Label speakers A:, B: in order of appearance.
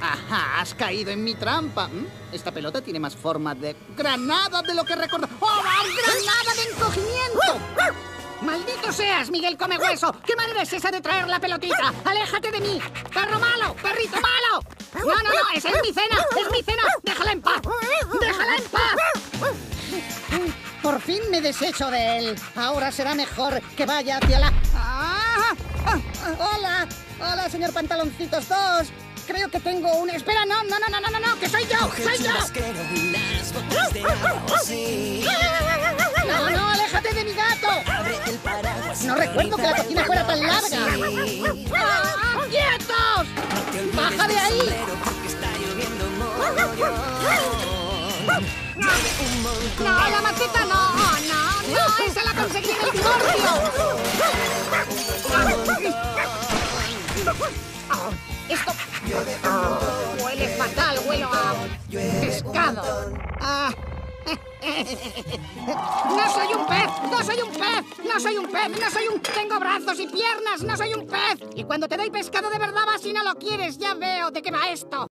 A: Ajá, has caído en mi trampa. ¿Mm? Esta pelota tiene más forma de granada de lo que recordaba. ¡Oh, granada de encogimiento! ¡Maldito seas, Miguel Come Hueso! ¿Qué manera es esa de traer la pelotita? ¡Aléjate de mí! ¡Perro malo! ¡Perrito malo! No, no, no, esa es mi cena, es mi cena. Déjala en paz. Déjala en paz. Por fin me deshecho de él. Ahora será mejor que vaya hacia la... ¡Ah! ¡Hola! ¡Hola, señor Pantaloncitos 2! Creo que tengo un... ¡Espera! ¡No, no, no, no, no, no! ¡Que soy yo! ¡Soy yo! ¡No, no! ¡Aléjate de mi gato! No recuerdo que la cocina fuera tan larga. ¡Ah, ¡Quietos! ¡Baja de ahí! No, la maceta no, no, no, esa la conseguí en el divorcio. Esto huele fatal, huelo a pescado. Ah. No soy un pez, no soy un pez, no soy un pez, no soy un... Tengo brazos y piernas, no soy un pez. Y cuando te doy pescado de verdad vas y no lo quieres, ya veo de qué va esto.